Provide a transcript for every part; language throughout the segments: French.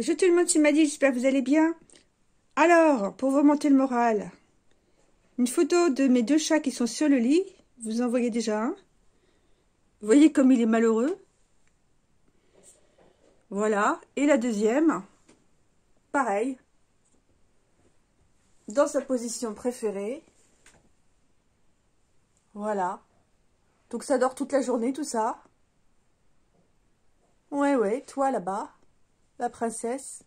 Bonjour tout le monde, c'est Maddy, j'espère que vous allez bien. Alors, pour vous remonter le moral, une photo de mes deux chats qui sont sur le lit. Vous en voyez déjà un. Vous voyez comme il est malheureux. Voilà. Et la deuxième, pareil, dans sa position préférée. Voilà. Donc ça dort toute la journée, tout ça. Ouais, ouais, toi là-bas, la princesse.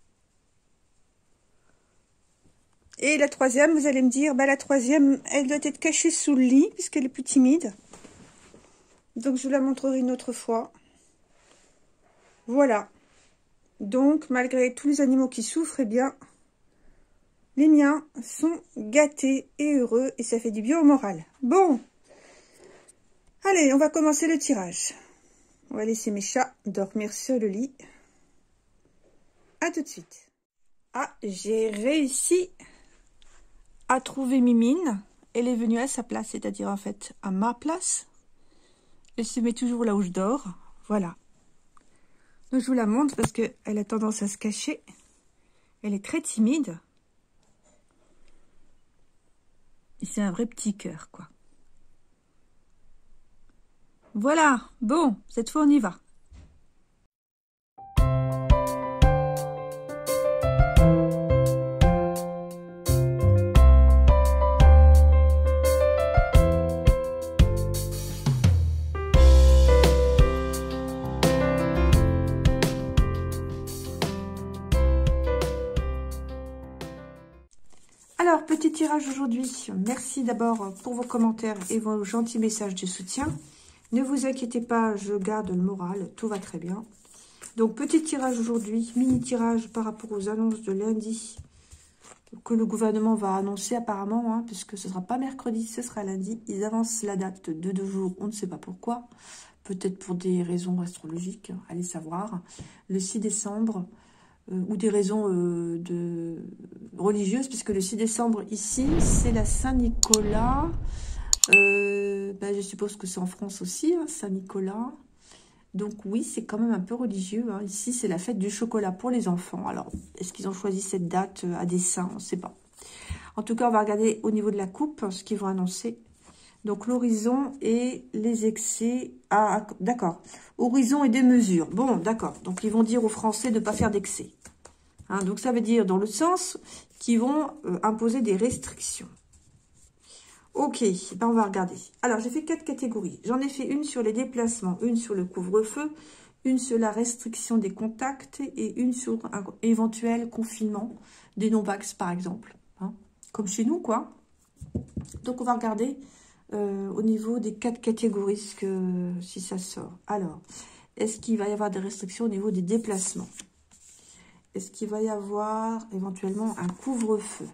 Et la troisième, vous allez me dire, bah la troisième, elle doit être cachée sous le lit, puisqu'elle est plus timide. Donc je vous la montrerai une autre fois. Voilà. Donc, malgré tous les animaux qui souffrent, eh bien, les miens sont gâtés et heureux, et ça fait du bien au moral. Bon, allez, on va commencer le tirage. On va laisser mes chats dormir sur le lit. Tout de suite. Ah, j'ai réussi à trouver Mimine. Elle est venue à sa place, c'est-à-dire en fait à ma place. Elle se met toujours là où je dors. Voilà. Donc je vous la montre parce qu'elle a tendance à se cacher. Elle est très timide. Et c'est un vrai petit cœur, quoi. Voilà, bon, cette fois on y va. Alors, petit tirage aujourd'hui. Merci d'abord pour vos commentaires et vos gentils messages de soutien. Ne vous inquiétez pas, je garde le moral, tout va très bien. Donc, petit tirage aujourd'hui, mini tirage par rapport aux annonces de lundi que le gouvernement va annoncer apparemment, hein, puisque ce ne sera pas mercredi, ce sera lundi. Ils avancent la date de deux jours, on ne sait pas pourquoi. Peut-être pour des raisons astrologiques, allez savoir. Le 6 décembre, ou des raisons euh, religieuses, puisque le 6 décembre, ici, c'est la Saint-Nicolas. Euh, ben, je suppose que c'est en France aussi, hein, Saint-Nicolas. Donc oui, c'est quand même un peu religieux. Hein. Ici, c'est la fête du chocolat pour les enfants. Alors, est-ce qu'ils ont choisi cette date à dessein? On ne sait pas. En tout cas, on va regarder au niveau de la coupe hein, ce qu'ils vont annoncer. Donc, l'horizon et les excès. Ah, d'accord. Horizon et des mesures. Bon, d'accord. Donc, ils vont dire aux Français de ne pas faire d'excès. donc, ça veut dire dans le sens qu'ils vont euh, imposer des restrictions. Ok, ben on va regarder. Alors, j'ai fait quatre catégories. J'en ai fait une sur les déplacements, une sur le couvre-feu, une sur la restriction des contacts et une sur un éventuel confinement des non-vax, par exemple. Hein. Comme chez nous, quoi. Donc, on va regarder euh, au niveau des quatre catégories que, si ça sort. Alors, est-ce qu'il va y avoir des restrictions au niveau des déplacements? Est-ce qu'il va y avoir éventuellement un couvre-feu?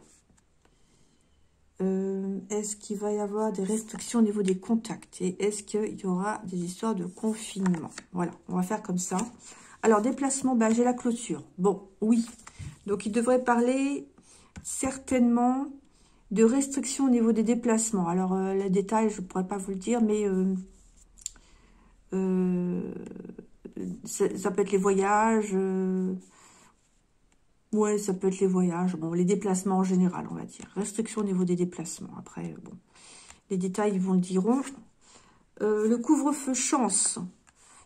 Euh, est-ce qu'il va y avoir des restrictions au niveau des contacts? Et est-ce qu'il y aura des histoires de confinement? Voilà, on va faire comme ça. Alors, déplacement, ben, j'ai la clôture. Bon, oui. Donc, il devrait parler certainement de restrictions au niveau des déplacements. Alors, euh, les détails, je ne pourrais pas vous le dire, mais euh, ça, peut être les voyages, Ouais, ça peut être les voyages, bon, les déplacements en général, on va dire. Restriction au niveau des déplacements. Après, bon, les détails, ils vous le diront. Euh, le couvre-feu chance.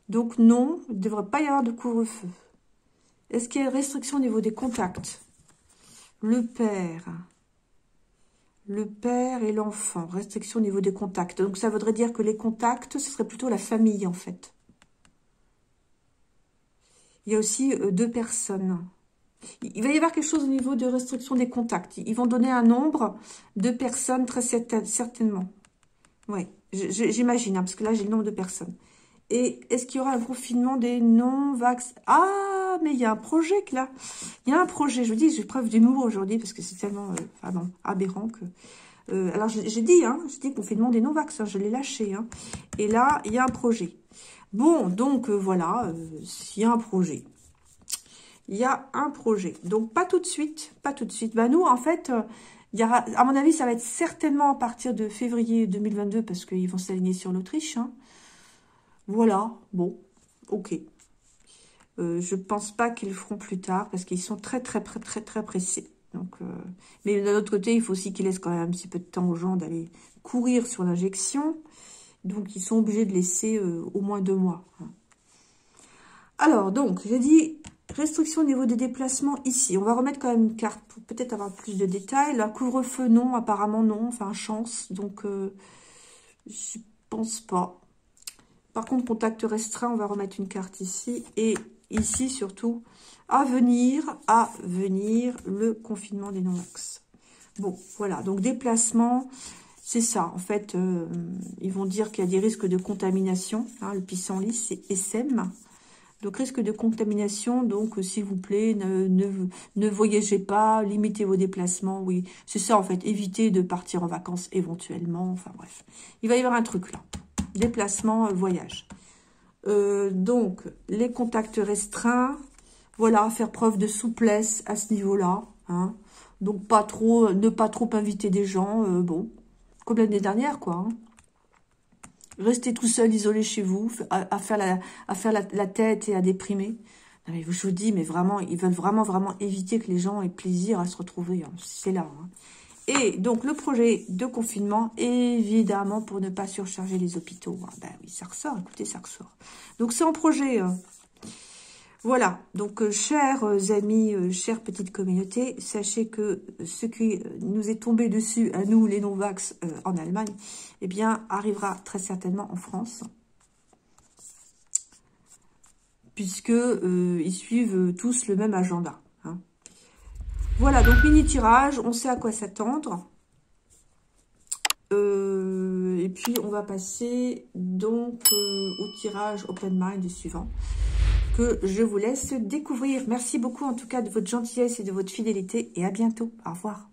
Donc non, il ne devrait pas y avoir de couvre-feu. Est-ce qu'il y a une restriction au niveau des contacts? Le père. Le père et l'enfant. Restriction au niveau des contacts. Donc ça voudrait dire que les contacts, ce serait plutôt la famille en fait. Il y a aussi euh, deux personnes. Il va y avoir quelque chose au niveau de restriction des contacts. Ils vont donner un nombre de personnes très certainement. Oui, j'imagine, hein, parce que là, j'ai le nombre de personnes. Et est-ce qu'il y aura un confinement des non-vax? Ah, mais il y a un projet là. Il y a un projet. Je vous dis, j'ai preuve d'humour aujourd'hui parce que c'est tellement euh, aberrant que... Euh, alors, j'ai dit, hein, j'ai dit confinement des non-vax. Hein, je l'ai lâché. Hein. Et là, il y a un projet. Bon, donc euh, voilà, il y a un projet il y a un projet. Donc, pas tout de suite, pas tout de suite. Bah, nous, en fait, à mon avis, ça va être certainement à partir de février 2022 parce qu'ils vont s'aligner sur l'Autriche. Hein. Voilà, bon, ok. Euh, je pense pas qu'ils le feront plus tard parce qu'ils sont très très très très très pressés. Donc, euh, mais d'un autre côté, il faut aussi qu'ils laissent quand même un petit peu de temps aux gens d'aller courir sur l'injection. Donc, ils sont obligés de laisser euh, au moins deux mois. Alors, donc, j'ai dit restriction au niveau des déplacements ici. On va remettre quand même une carte pour peut-être avoir plus de détails. La couvre-feu, non. Apparemment, non. Enfin, chance. Donc, euh, je pense pas. Par contre, contact restreint, on va remettre une carte ici. Et ici, surtout, à venir, à venir, le confinement des non-vax. Bon, voilà. Donc, déplacement, c'est ça. En fait, euh, ils vont dire qu'il y a des risques de contamination. Hein, le pissenlit, c'est SM. Donc, risque de contamination, donc, s'il vous plaît, ne, ne, voyagez pas, limitez vos déplacements, oui. C'est ça, en fait, évitez de partir en vacances éventuellement, enfin bref. Il va y avoir un truc là. Déplacement, euh, voyage. Euh, donc, les contacts restreints, voilà, faire preuve de souplesse à ce niveau-là. Hein. Donc, pas trop, ne pas trop inviter des gens, euh, bon, comme l'année dernière, quoi. Hein. Rester tout seul, isolé chez vous, à, faire, la, tête et à déprimer. Je vous dis, mais vraiment, ils veulent vraiment, vraiment éviter que les gens aient plaisir à se retrouver. Hein. C'est là. Et donc, le projet de confinement, évidemment, pour ne pas surcharger les hôpitaux. Ah, ben oui, ça ressort, écoutez, ça ressort. Donc, c'est en projet. Hein. Voilà, donc euh, chers euh, amis, euh, chère petite communauté, sachez que ce qui nous est tombé dessus, à nous les non-vax en Allemagne, eh bien, arrivera très certainement en France. Puisque ils suivent tous le même agenda. Voilà, donc mini tirage, on sait à quoi s'attendre. et puis, on va passer donc au tirage Open Mind suivant que je vous laisse découvrir. Merci beaucoup en tout cas de votre gentillesse et de votre fidélité et à bientôt. Au revoir.